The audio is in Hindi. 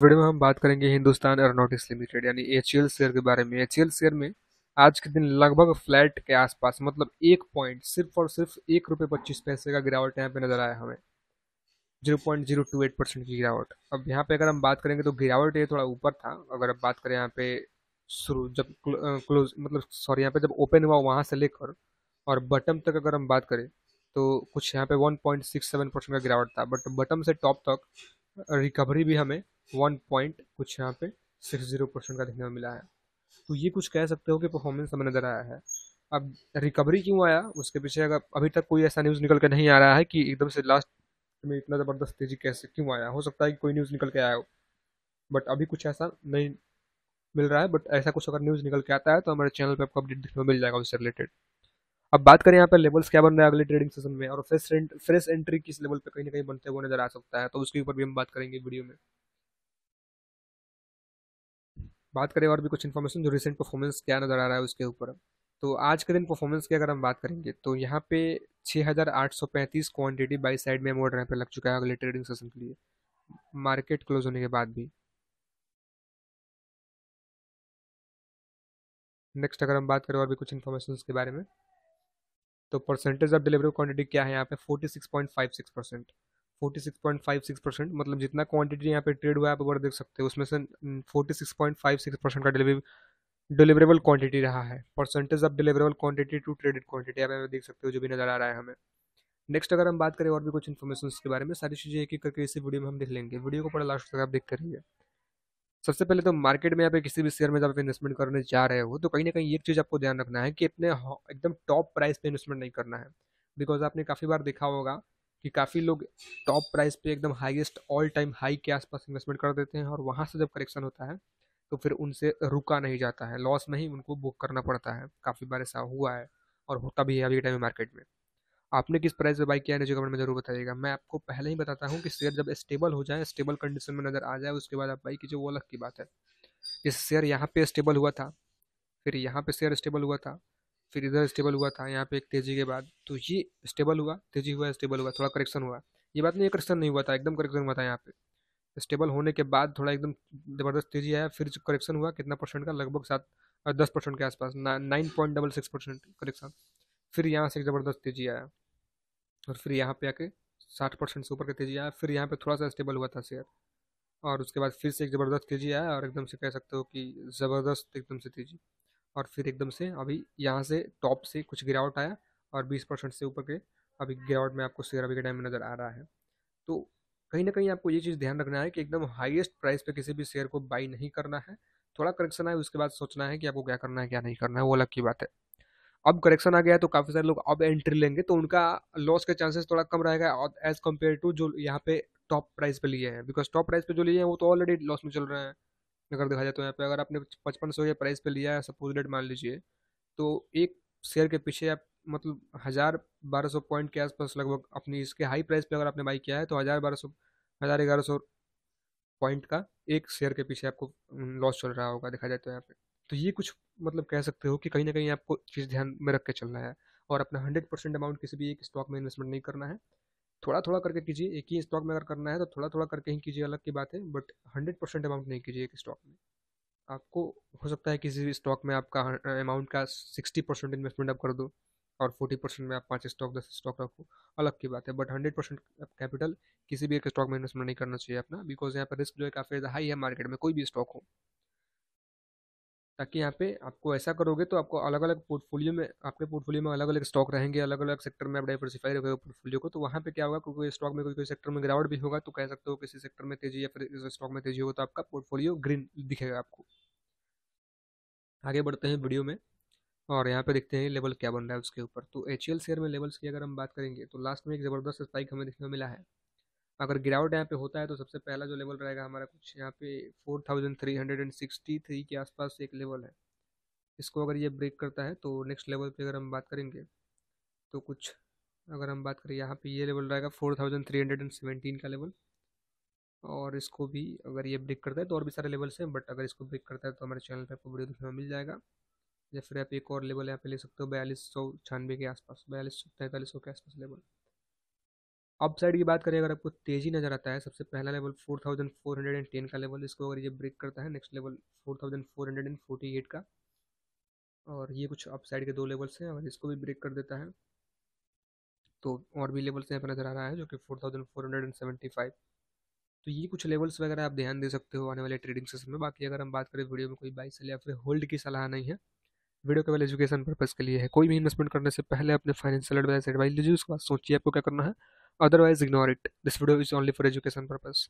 वीडियो में हम बात करेंगे हिंदुस्तान एरोनॉटिक्स लिमिटेड, यानी एच शेयर के बारे में। एच शेयर में आज के दिन लगभग फ्लैट के आसपास मतलब एक पॉइंट सिर्फ़ और सिर्फ़ एक रुपये पच्चीस पैसे का गिरावट यहाँ पे नज़र आया हमें। Zero point zero two eight percent की गिरावट। अब यहाँ पे अगर हम बात करेंगे तो गिरावट ये थोड़ा ऊपर था, अगर अब बात करें यहाँ पे शुरू, जब क्लोज मतलब सॉरी, यहाँ पे जब ओपन हुआ वहाँ से लेकर और बटम तक अगर हम बात करें तो कुछ यहाँ पे one point six seven percent का गिरावट था, बट बटम से टॉप तक रिकवरी भी हमें वन पॉइंट कुछ यहाँ पे सिक्स ज़ीरो परसेंट का देखने को मिला है। तो ये कुछ कह सकते हो कि परफॉर्मेंस हमें नज़र आया है। अब रिकवरी क्यों आया? उसके पीछे अगर अभी तक कोई ऐसा न्यूज़ निकल के नहीं आ रहा है कि एकदम से लास्ट में इतना ज़बरदस्त तेज़ी कैसे क्यों आया? हो सकता है कि कोई न्यूज़ निकल के आया हो। बट अभी कुछ ऐसा नहीं मिल रहा है बट ऐसा कुछ अगर न्यूज़ निकल के आता है तो हमारे चैनल पर आपको अपडेट देखने को मिल जाएगा उससे रिलेटेड अब बात करें यहाँ पर लेवल्स क्या बन रहा है अगले ट्रेडिंग सेशन में, और फ्रेश फ्रेश एंट्री किस लेवल पे कहीं ना कहीं बनते हुए नज़र आ सकता है तो उसके ऊपर भी हम बात करेंगे वीडियो में। बात करें और भी कुछ इन्फॉर्मेशन जो रिसेंट परफॉर्मेंस क्या नज़र आ रहा है उसके ऊपर। तो आज के दिन परफॉर्मेंस की अगर हम बात करेंगे तो यहाँ पे 6,835 क्वांटिटी बाई साइड में यहाँ पे लग चुका है अगले ट्रेडिंग सेशन के लिए। मार्केट क्लोज होने के बाद भी। नेक्स्ट अगर हम बात करें और भी कुछ इन्फॉर्मेशन के बारे में तो परसेंटेज ऑफ़ डिलीवरी क्वांटिटी क्या है यहाँ पे? 46.56 percent forty six point five six percent मतलब जितना क्वांटिटी यहाँ पे ट्रेड हुआ है, आप ऊपर देख सकते हो, उसमें से forty six point five six percent का डिलीवरी डिलीवरेबल क्वांटिटी रहा है। Percentage of deliverable quantity to traded quantity आप देख सकते हो जो भी नज़र आ रहा है हमें। नेक्स्ट अगर हम बात करें और भी कुछ इन्फॉर्मेशन के बारे में, सारी चीज़ें एक एक करके इसी वीडियो में हम देख लेंगे। वीडियो को पढ़ा लास्ट तक आप देखते रहिए। सबसे पहले तो मार्केट में यहाँ पे किसी भी शेयर में जब आप इन्वेस्टमेंट करने जा रहे हो तो कहीं ना कहीं एक चीज़ आपको ध्यान रखना है कि अपने एकदम टॉप प्राइस पे इन्वेस्टमेंट नहीं करना है। बिकॉज़ आपने काफ़ी बार देखा होगा कि काफ़ी लोग टॉप प्राइस पे एकदम हाईएस्ट ऑल टाइम हाई के आसपास इन्वेस्टमेंट कर देते हैं और वहाँ से जब करेक्शन होता है तो फिर उनसे रुका नहीं जाता है। लॉस में ही उनको बुक करना पड़ता है। काफ़ी बार ऐसा हुआ है और होता भी है अभी टाइम मार्केट में आपने किस प्राइस पे बाई किया है नीचे कमेंट में ज़रूर बताइएगा। मैं आपको पहले ही बताता हूँ कि शेयर जब स्टेबल हो जाए स्टेबल कंडीशन में नज़र आ जाए, उसके बाद आप बाई कीजिए, वो अलग की बात है। इस शेयर यहाँ पे स्टेबल हुआ था, फिर यहाँ पे शेयर स्टेबल हुआ था फिर इधर स्टेबल हुआ था, यहाँ पे एक तेज़ी के बाद तो ये स्टेबल हुआ, तेज़ी हुआ स्टेबल हुआ, थोड़ा करेक्शन हुआ। ये बात नहीं करेक्शन नहीं हुआ था, एकदम करेक्शन हुआ था यहाँ पे। स्टेबल होने के बाद थोड़ा एकदम ज़बरदस्त तेज़ी आया, फिर जो करेक्शन हुआ, कितना परसेंट का? लगभग सात दस परसेंट के आसपास nine point double six percent correction फिर यहाँ से एक ज़बरदस्त तेज़ी आया, और फिर यहाँ पे आके साठ परसेंट से ऊपर का तेज़ी आया, फिर यहाँ पे थोड़ा सा स्टेबल हुआ था शेयर और उसके बाद फिर से एक ज़बरदस्त तेज़ी आया, और एकदम से कह सकते हो कि ज़बरदस्त एकदम से तेज़ी। और फिर एकदम से अभी यहाँ से टॉप से कुछ गिरावट आया और बीस परसेंट से ऊपर के अभी गिरावट में आपको शेयर अभी के टाइम में नज़र आ रहा है। तो कहीं ना कहीं आपको ये चीज़ ध्यान रखना है कि एकदम हाईएस्ट प्राइस पे किसी भी शेयर को बाई नहीं करना है। थोड़ा करेक्शन आए, उसके बाद सोचना है कि आपको क्या करना है, क्या नहीं करना है, वो अलग की बात है। अब करेक्शन आ गया तो काफ़ी सारे लोग अब एंट्री लेंगे तो उनका लॉस के चांसेस थोड़ा कम रहेगा और एज कंपेयर टू जो यहाँ पे टॉप प्राइस पे लिए हैं। बिकॉज़ टॉप प्राइस पे जो लिए हैं, वो तो ऑलरेडी लॉस में चल रहे हैं। अगर देखा जाए तो यहाँ पे अगर आपने पचपन सौ या प्राइस पे लिया है, सपोज़ रेट मान लीजिए तो एक शेयर के पीछे आप मतलब हज़ार बारह सौ पॉइंट के आसपास लगभग अपनी इसके हाई प्राइस पे अगर आपने बाई किया है तो हज़ार बारह सौ, हज़ार ग्यारह सौ पॉइंट का एक शेयर के पीछे आपको लॉस चल रहा होगा, देखा जाए तो यहाँ पे। तो ये कुछ मतलब कह सकते हो कि कहीं ना कहीं आपको चीज़ ध्यान में रख के चलना है और अपना हंड्रेड परसेंट अमाउंट किसी भी एक स्टॉक में इन्वेस्टमेंट नहीं करना है। थोड़ा थोड़ा करके कीजिए, एक ही स्टॉक में अगर करना है तो थोड़ा थोड़ा करके ही कीजिए, अलग की बात है बट हंड्रेड परसेंट अमाउंट नहीं कीजिए एक स्टॉक में। आपको हो सकता है किसी भी स्टॉक में आपका अमाउंट का सिक्सटी परसेंट इन्वेस्टमेंट आप कर दो और फोर्टी परसेंट में आप पाँच स्टॉक दस स्टॉक रखो, अलग की बात है बट हंड्रेड परसेंट कैपिटल किसी भी एक स्टॉक में इन्वेस्टमेंट नहीं करना चाहिए अपना बिकॉज़ यहाँ पर रिस्क जो है काफ़ी ज़्यादा हाई है मार्केट में, कोई भी स्टॉक हो। ताकि यहाँ पे आपको ऐसा करोगे तो आपको अलग अलग पोर्टफोलियो में, आपके पोर्टफोलियो में अलग अलग स्टॉक रहेंगे अलग अलग सेक्टर में आप डाइवर्सिफाई रखोगे पोर्टफोलियो को तो वहाँ पे क्या होगा, क्योंकि स्टॉक में कोई कोई सेक्टर में गिरावट भी होगा तो कह सकते हो किसी सेक्टर में तेज़ी या फिर स्टॉक में तेज़ी होगा तो आपका पोर्टफोलियो ग्रीन दिखेगा आपको। आगे बढ़ते हैं वीडियो में, और यहाँ पे देखते हैं लेवल क्या बन रहा है उसके ऊपर। तो एच शेयर में लेवल्स की अगर हम बात करेंगे तो लास्ट में एक ज़बरदस्त स्पाइक हमें देखने को मिला है। अगर गिरावट यहाँ पे होता है तो सबसे पहला जो लेवल रहेगा हमारा कुछ यहाँ पे four thousand three hundred and sixty three के आसपास एक लेवल है। इसको अगर ये ब्रेक करता है तो नेक्स्ट लेवल पे अगर हम बात करेंगे तो कुछ अगर हम बात करें यहाँ पे ये लेवल रहेगा four thousand three hundred and seventeen का लेवल और इसको भी अगर ये ब्रेक करता है तो और भी सारे लेवल्स हैं बट अगर इसको ब्रेक करता है तो हमारे चैनल पर आपको वीडियो देखने में मिल जाएगा। या फिर आप एक और लेवल यहाँ पे ले सकते हो, बयालीस सौ छियानवे के आसपास, बयालीस सौ तैंतालीस सौ के आसपास लेवल अप साइड की बात करें, अगर आपको तेज़ी नज़र आता है, सबसे पहला लेवल 4410 का लेवल इसको अगर ये ब्रेक करता है नेक्स्ट लेवल 4448 का, और ये कुछ अप साइड के दो लेवल्स हैं, और इसको भी ब्रेक कर देता है तो और भी लेवल्स यहाँ पर नज़र आ रहा है, जो कि 4475 तो ये कुछ लेवल्स वगैरह आप ध्यान दे सकते हो आने वाले ट्रेडिंग सेशन में। बाकी अगर हम बात करें वीडियो में कोई बाई सेल या फिर होल्ड की सलाह नहीं है वीडियो केवल एजुकेशन पर्पज़ के लिए है। कोई भी इन्वेस्टमेंट करने से पहले अपने फाइनेंशियल एडवाइस एडवाइस लीजिए, उसके बाद सोचिए आपको क्या करना है। Otherwise ignore it. This video is only for education purpose